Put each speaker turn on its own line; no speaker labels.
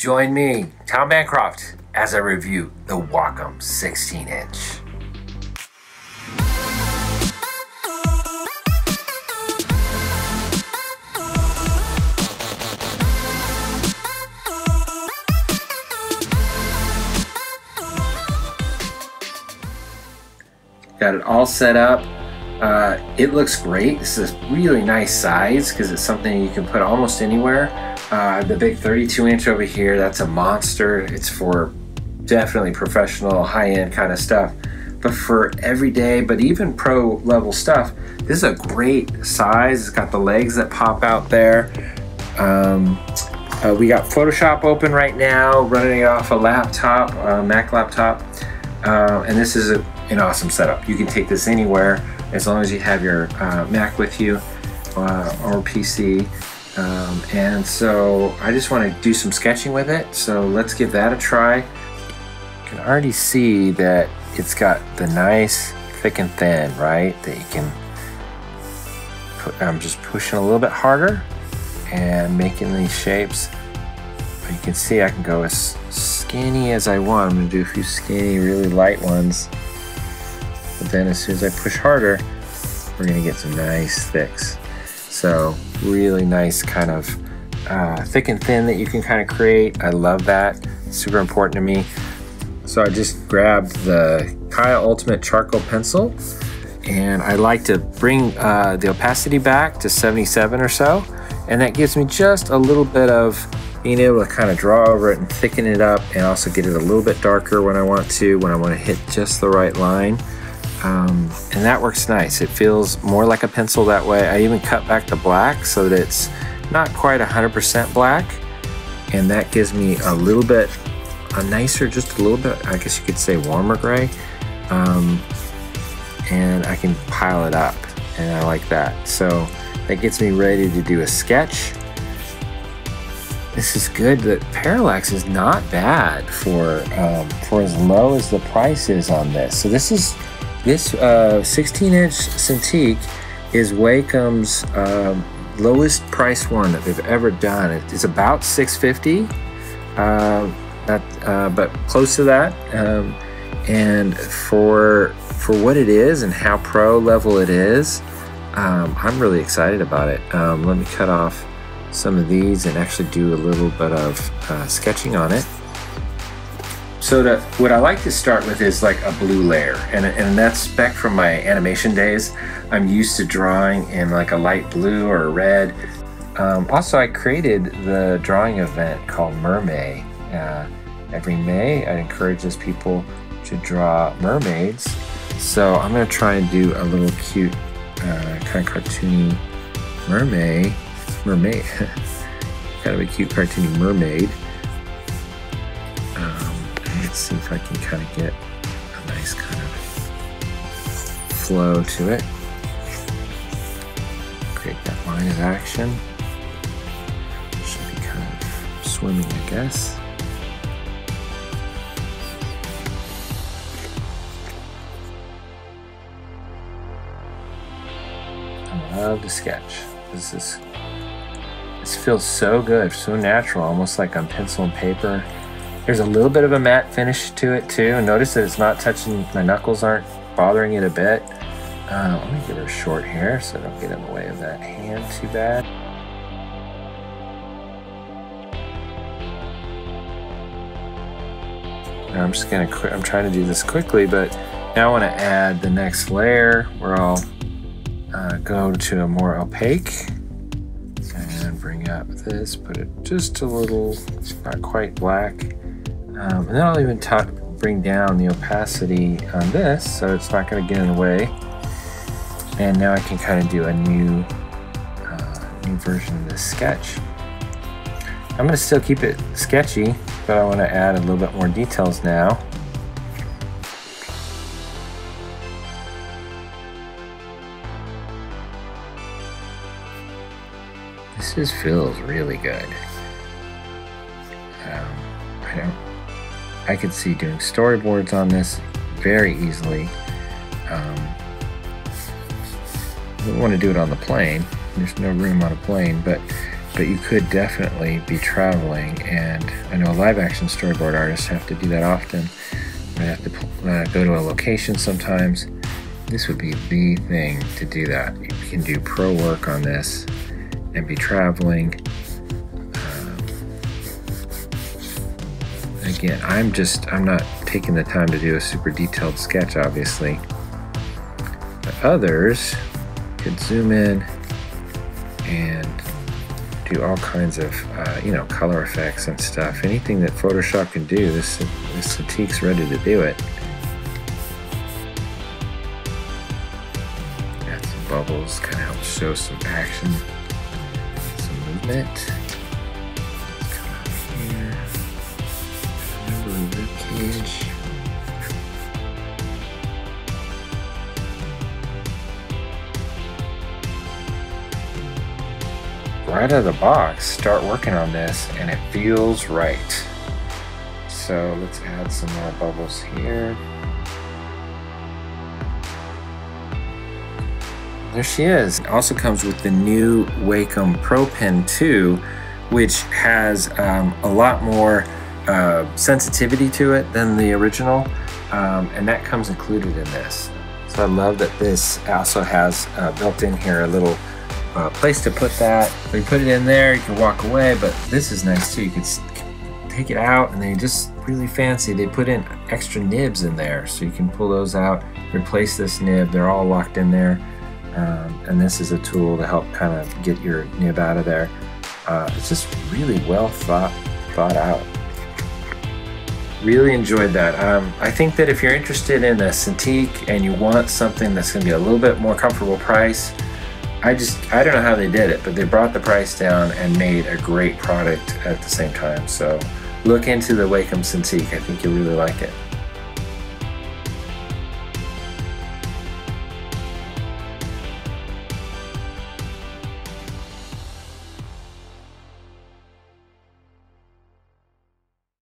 Join me, Tom Bancroft, as I review the Wacom 16 inch. Got it all set up. Uh, it looks great. This is a really nice size because it's something you can put almost anywhere. Uh, the big 32 inch over here, that's a monster. It's for definitely professional, high-end kind of stuff. But for everyday, but even pro level stuff, this is a great size. It's got the legs that pop out there. Um, uh, we got Photoshop open right now, running it off a laptop, a Mac laptop. Uh, and this is a, an awesome setup. You can take this anywhere as long as you have your uh, Mac with you uh, or PC. Um, and so I just want to do some sketching with it. So let's give that a try. You can already see that it's got the nice thick and thin, right? That you can put, I'm just pushing a little bit harder and making these shapes. But you can see I can go as skinny as I want. I'm gonna do a few skinny, really light ones. Then as soon as I push harder, we're gonna get some nice thicks. So really nice kind of uh, thick and thin that you can kind of create. I love that, super important to me. So I just grabbed the Kyle Ultimate Charcoal Pencil and I like to bring uh, the opacity back to 77 or so. And that gives me just a little bit of being able to kind of draw over it and thicken it up and also get it a little bit darker when I want to, when I want to hit just the right line. Um, and that works nice. It feels more like a pencil that way. I even cut back the black so that it's not quite 100% black. And that gives me a little bit, a nicer, just a little bit, I guess you could say warmer gray. Um, and I can pile it up and I like that. So that gets me ready to do a sketch. This is good. The parallax is not bad for um, for as low as the price is on this. So this is this 16-inch uh, Cintiq is Wacom's um, lowest price one that they've ever done. It's about 650, uh, not, uh, but close to that. Um, and for for what it is and how pro level it is, um, I'm really excited about it. Um, let me cut off some of these and actually do a little bit of uh, sketching on it. So what I like to start with is like a blue layer, and, and that's back from my animation days. I'm used to drawing in like a light blue or a red. Um, also, I created the drawing event called MerMay. Uh, every May, I encourage those people to draw mermaids. So I'm gonna try and do a little cute, uh, kind of cartoony mermaid, mermaid, kind of a cute cartoony mermaid. See if I can kind of get a nice kind of flow to it. Create that line of action. Should be kind of swimming, I guess. I love to sketch. This is this feels so good, so natural, almost like on pencil and paper. There's a little bit of a matte finish to it too. Notice that it's not touching, my knuckles aren't bothering it a bit. Uh, let me give her short hair so I don't get in the way of that hand too bad. Now I'm just gonna, I'm trying to do this quickly, but now I wanna add the next layer where I'll uh, go to a more opaque and bring up this, put it just a little, it's not quite black. Um, and then I'll even bring down the opacity on this so it's not going to get in the way. And now I can kind of do a new, uh, new version of this sketch. I'm going to still keep it sketchy, but I want to add a little bit more details now. This just feels really good. Um, I don't I could see doing storyboards on this very easily. Um, I don't want to do it on the plane. There's no room on a plane, but but you could definitely be traveling. And I know live action storyboard artists have to do that often. They have to uh, go to a location sometimes. This would be the thing to do that. You can do pro work on this and be traveling. Again, I'm just, I'm not taking the time to do a super detailed sketch, obviously. But others could zoom in and do all kinds of, uh, you know, color effects and stuff. Anything that Photoshop can do, this, this Cintiq's ready to do it. Got some bubbles, kind of help show some action, some movement. Right out of the box, start working on this, and it feels right. So let's add some more bubbles here. There she is. It also comes with the new Wacom Pro Pen 2, which has um, a lot more uh, sensitivity to it than the original, um, and that comes included in this. So I love that this also has uh, built in here a little uh, place to put that. you put it in there, you can walk away, but this is nice too. You can take it out and they just really fancy. They put in extra nibs in there so you can pull those out, replace this nib. They're all locked in there. Um, and this is a tool to help kind of get your nib out of there. Uh, it's just really well thought, thought out. Really enjoyed that. Um, I think that if you're interested in a Cintiq and you want something that's going to be a little bit more comfortable price, I just, I don't know how they did it, but they brought the price down and made a great product at the same time. So look into the Wacom Cintiq. I think you'll really like it.